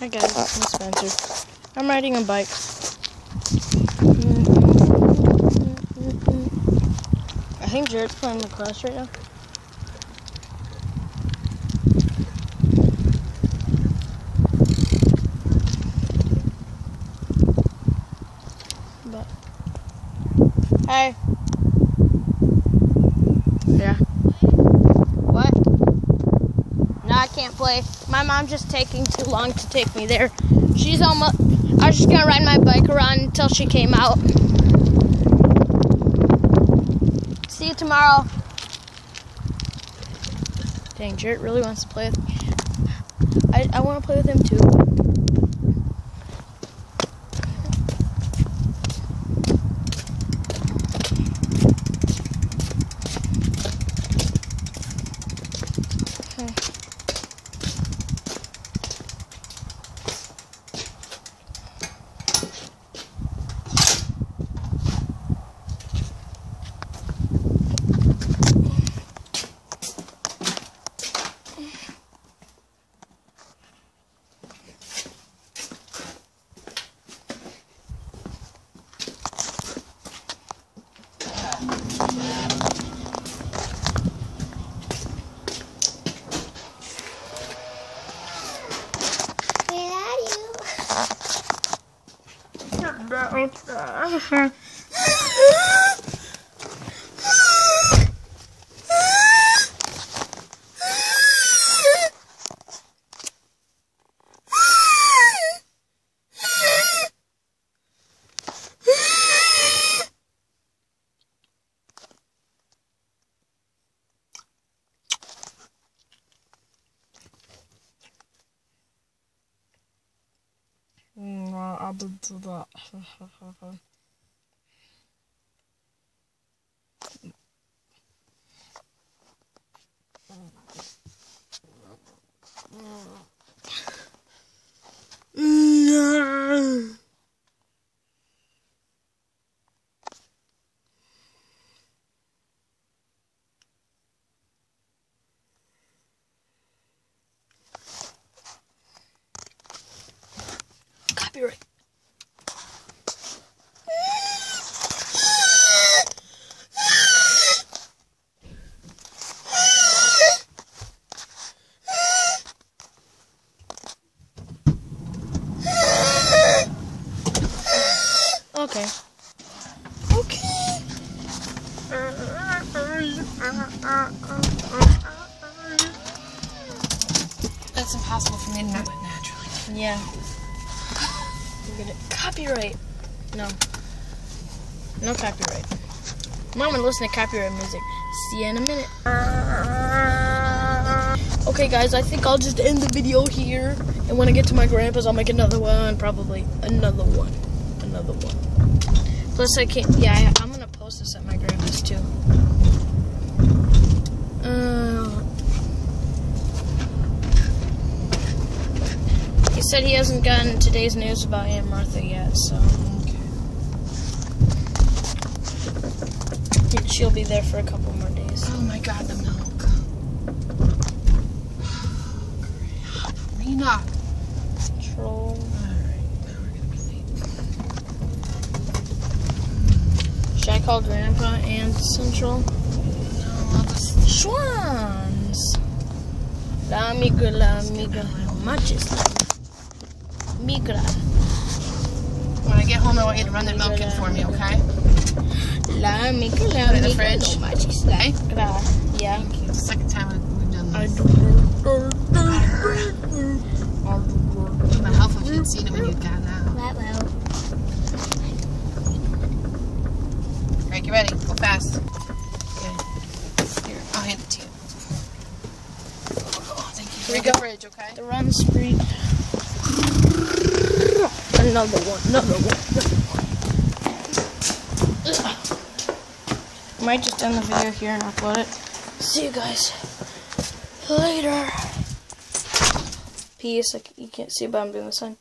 Hi guys, I'm Spencer. I'm riding a bike. I think Jared's playing the lacrosse right now. But hey, yeah. What? No, I can't play. My mom's just taking too long to take me there. She's almost. I was just gonna ride my bike around until she came out. See you tomorrow. Dang, Jarrett really wants to play with me. I, I want to play with him too. You? I'll do that. Copyright. Okay. Okay. That's impossible for me to do it naturally. Yeah. We're gonna copyright. No. No copyright. Mom would listen to copyright music. See you in a minute. Okay, guys, I think I'll just end the video here. And when I get to my grandpa's, I'll make another one. Probably another one. Another one. Plus, I can't. Yeah, I, I'm gonna post this at my grandma's too. Uh, he said he hasn't gotten today's news about Aunt Martha yet, so she'll be there for a couple more days. Oh my god, the milk. Rena. Troll. Alright, now we're gonna be late. Should I call Grandpa and Central? No. Schwans. La migra, la migra. Matches. Migra. When I get home, I want you to run the milk in for me, okay? La migra, la Put it in the migra. No matches. Okay? Yeah. Thank you. It's the second time Get ready. Go fast. Okay. Here, I'll hand it to you. Oh, thank you. Here we Go. go. Fridge, okay? The run spree. Another one, another one. I might just end the video here and upload it. See you guys later. Peace. C- You can't see, but I'm doing the sign.